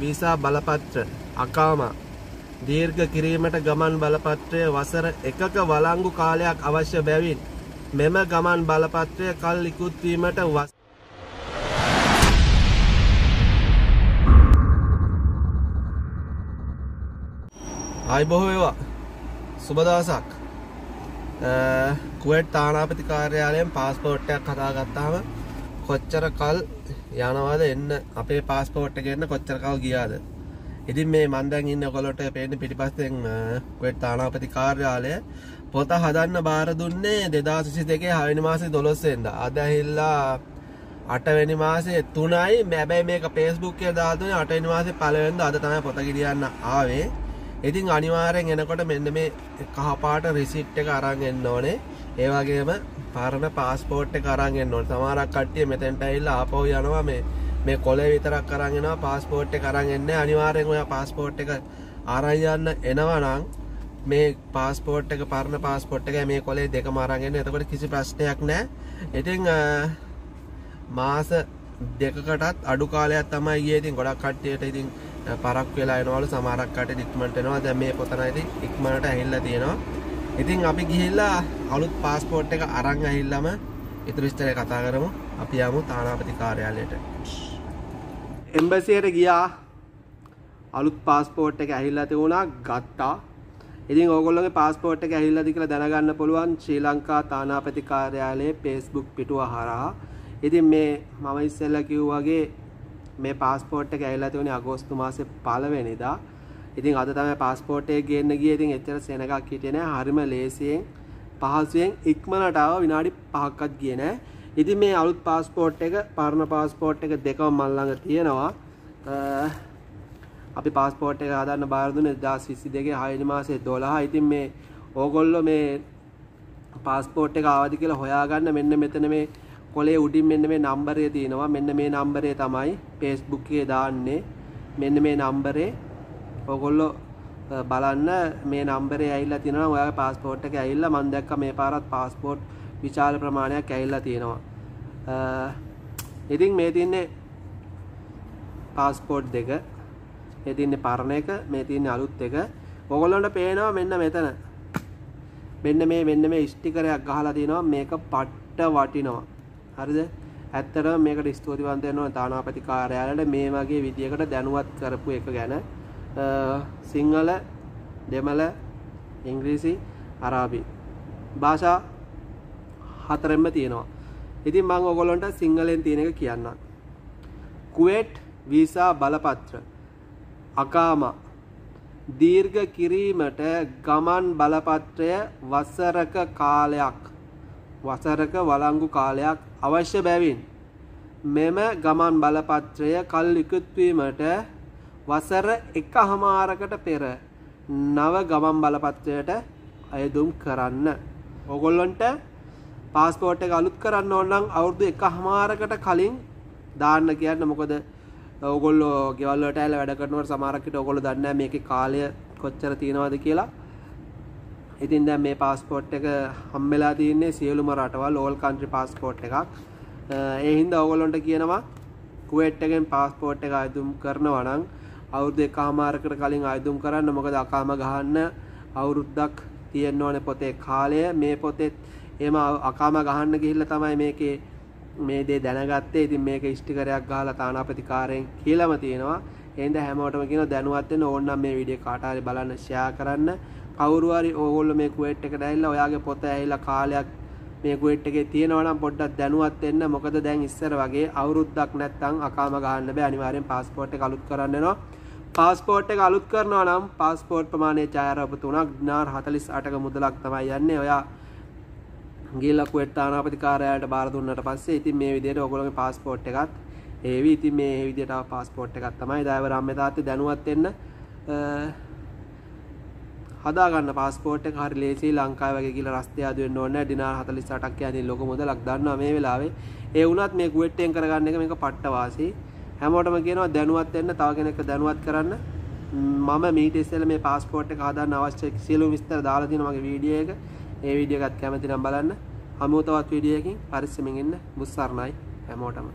Visa බලපත්‍ර අකාම. දීර්ඝ කිරීමට ගමන් බලපත්‍රය වසර එකක වලංගු කාලයක් අවශ්‍ය බැවින් මෙම ගමන් බලපත්‍රය කල් ඉකුත්වීමට වස් අයි බොහෝවා සුබදවසක් කුවට් තානාපති කාර්යාලයෙන් පාස්පෝට්ටයක් කතා ගත්තාම කොච්චර කල් යනවාද එන්න? අපේ පාස්පෝට්ට ගන්න කොච්චර කල් ගියාද? ඉතින් මේ මන්දැන් ඉන්න කොලොට පේන පිටිපස්සෙන් කුවට් තානාපති කාර්යාලය? පොත හදන්න බාර දුන්නේ දෙදා සිසි දෙකේ හවිනි මාසේ දොළොස්සෙන්ද අදහිල්ලා අටවැනි මාසේ තුනයි. මැබැයි මේක පේස්බුක්කය දාතුන අටනි මාසේ පලවෙන්ද අද තමයි පොත ගිරියන්න ආවේ. ඉතින් අනිවාරයෙන් එනකොට මෙන්න මේ කහපාට රිසිට් එක අරන් එන්න ඕනේ. ඒ වගේම පරණ පාස්පෝර්ට් එක අරන් එන්න ඕනේ. සමහරක් කට්ටිය මෙතෙන්ට ඇවිල්ලා ආපහු යනවා මේ මේ කොලේ විතරක් අරන් එනවා පාස්පෝර්ට් එක අරන් එන්නේ අනිවාර්යෙන් ඔයා පාස්පෝර්ට් එක අරන් යන්න එනවා නම් මේ පාස්පෝර්ට් එක පරණ පාස්පෝර්ට් එක මේ කොලේ දෙකම අරන් එන්න. එතකොට කිසි ප්‍රශ්නයක් නැහැ. ඉතින් මාස දෙකකටත් අඩු කාලයක් තමයි ගියේ. ඉතින් ගොඩක් කට්ටියට ඉතින් පරක් වෙලා එනවලු. සමහරක් කට්ටිය ඉක්මනට එනවා. දැන් මේ පොතන ඉතින් ඉක්මනට ඇහිල්ලා තියෙනවා. ඉතින් අපි ගිහිල්ලා අලුත් පාස්පෝර්ට් එක අරන් ඇහිල්ලාම ඉතුරු විස්තරය කතා කරමු. අපි යමු තානාපති කාර්යාලයට එම්බසියට ගියා. අලුත් පාස්පෝර්ට් එක ඇහිල්ලා තිබුණා ගත්තා. ඉතින් ඕගොල්ලොගේ පාස්පෝර්ට් එක ඇහිල්ලාද කියලා දැනගන්න පුළුවන් ශ්‍රී ලංකා තානාපති කාර්යාලයේ Facebook පිටුව හරහා. ඉතින් මේ මම ඉස්සෙල්ලා කිව්වාගේ මේ පාස්පෝර්ට් එක ඇවිල්ලා තියෙන්නේ අගෝස්තු මාසේ පළවෙනිදා. ඉතින් අද තමයි පාස්පෝර්ට් එක ගේන්න ගියේ. ඉතින් එච්චර සෙනගක් හිටියේ නෑ. හරිම ලේසියෙන් පහසුවෙන් ඉක්මනට ආව විනාඩි 5ක්වත් ගියේ නෑ. ඉතින් මේ අලුත් පාස්පෝර්ට් එක පරණ පාස්පෝර්ට් එක දෙකම මල් ළඟ තියෙනවා. අපි පාස්පෝර්ට් එක හදන්න බාර දුන්නේ 2022 6 මාසේ 12. ඉතින් මේ ඕගොල්ලෝ මේ පාස්පෝර්ට් එක ආවද කියලා හොයාගන්න මෙන්න මෙතන මේ කොලේ උඩින් මෙන්න මේ නම්බරය තියෙනවා මෙන්න මේ නම්බරය තමයි Facebook එකේ දාන්නේ මෙන්න මේ නම්බරේ ඔයගොල්ලෝ බලන්න මේ නම්බරේ ඇවිල්ලා තියෙනවා ඔයාගේ පාස්පෝර්ට් එක ඇවිල්ලා මම දැක්කා මේ පාරත් පාස්පෝර්ට් විශාල ප්‍රමාණයක් ඇවිල්ලා තියෙනවා. ඉතින් මේ තියන්නේ පාස්පෝර්ට් දෙක මේ තියන්නේ පරණ එක මේ තියන්නේ අලුත් එක. ඔයගොල්ලන්ට පේනවා මෙන්න මෙතන. මෙන්න මේ මෙන්න මේ ස්ටිකරයක් ගහලා තියෙනවා. මේක පට්ට වටිනවා. හරිද? ඇත්තටම මේකට ස්තුතිවන්ත වෙනවා තානාපති කාර්යාලයට මේ වගේ විදියකට දැනුවත් කරපු එක ගැන. සිංහල දෙමළ ඉංග්‍රීසි අරාබි භාෂා හතරෙන්ම තියෙනවා ඉතින් මම ඔයගොල්ලන්ට සිංහලෙන් තියෙන එක කියන්නම් කුවේට් වීසා බලපත්‍ර අකාම දීර්ඝ කිරීමට ගමන් බලපත්‍රය වසරක කාලයක් වසරක වලංගු කාලයක් අවශ්‍ය බැවින් මෙම ගමන් බලපත්‍රය කල් ඉකුත්වීමට වසර එක හමාරකට පෙර නව ගමන් බලපත්‍රයට අයදුම් කරන්න. ඔගොල්ලොන්ට පාස්පෝර්ට් එක අලුත් කරන්න ඕනම් අවුරුදු එක හමාරකට කලින් දාන්න කියන්න මොකද ඔගොල්ලෝ ගෙවල් වලට ඇවිල්ලා වැඩ කරනකොට සමහරකට ඔයගොල්ලෝ දන්නේ නැහැ මේකේ කාලය කොච්චර තියෙනවද කියලා. ඉතින් දැන් මේ පාස්පෝර්ට් එක හම්බෙලා තියෙන්නේ සියලුම රටවල් ඕල් කන්ට්‍රි පාස්පෝර්ට් එකක්. ඒ හින්දා ඔයගොල්ලන්ට කියනවා කුවේට් එකෙන් පාස්පෝර්ට් එක ආයුම් කරනවා නම් අවුරුදු එකමාරකට කලින් ආයුම් කරන්න මොකද අකාම ගහන්න අවුරුද්දක් තියෙන්න ඕනේ පොතේ කාලය මේ පොතේ එහෙම අකාම ගහන්න ගිහිල්ලා තමයි මේකේ මේ දේ දැනගත්තේ. ඉතින් මේක ඉෂ්ටිකරයක් ගහලා තානාපතිකාරයෙන් කියලාම තියෙනවා. එහෙනම් හැමෝටම කියනවා දැනුවත් වෙන්න ඕන නම් මේ වීඩියෝ කාට හරි බලන්න ෂෙයා කරන්න. කවුරු හරි ඕගොල්ලෝ මේ කුවේට් එකට ඇවිල්ලා ඔයාගේ පොත ඇහිලා කාලයක් මේ කුවේට් එකේ තියෙනවා නම් පොඩ්ඩක් දැනුවත් වෙන්න. මොකද දැන් ඉස්සර වගේ අවුරුද්දක් නැත්තම් අකාම ගහන්න බෑ. අනිවාර්යෙන් પાස්පෝර්ට් එක අලුත් කරන්න වෙනවා. පාස්පෝර්ට් එක අලුත් කරනවා නම් පාස්පෝර්ට් ප්‍රමාණය ඡායාරූප තුනක් දිනාර 48ක මුදලක් තමයි යන්නේ. ඔයා ගිහිල්ලා කුවේට් තානාපති කාර්යාලයට බාර දුන්නාට පස්සේ ඉතින් මේ විදිහට ඔයගොල්ලෝගේ පාස්පෝර්ට් එකත් ඒවි ඉතින් මේ විදිහට පාස්පෝර්ට් එකක් තමයි ඩ්‍රයිවර් අම්මේ තාත්තේ දැනුවත් වෙන්න හදාගන්න පාස්පෝර්ට් එක හරි ලේසියි ලංකාවේ වගේ කියලා රස්තිය ආදු වෙන්න ඕනේ නැහැ. දිනාර 48ක් යන්නේ ලොකු මුදලක් දන්නවා මේ වෙලාවේ. ඒ වුණත් මේ කුවේට්ටෙන් කරගන්න එක මේක පට්ට වාසි හැමෝටම කියනවා දැනුවත් වෙන්න තව කෙනෙක්ව දැනුවත් කරන්න. මම මීට ඉස්සෙල්ලා මේ පාස්පෝර්ට් එක හදාන්න අවශ්‍ය සියලු විස්තර දාලා තියෙනවා මගේ වීඩියෝ එක. ඒ වීඩියෝ එකත් කැමති නම් බලන්න. හමුව තවත් වීඩියෝ එකකින් පරිස්සමින් ඉන්න මුස්සර්ණයි හැමෝටම.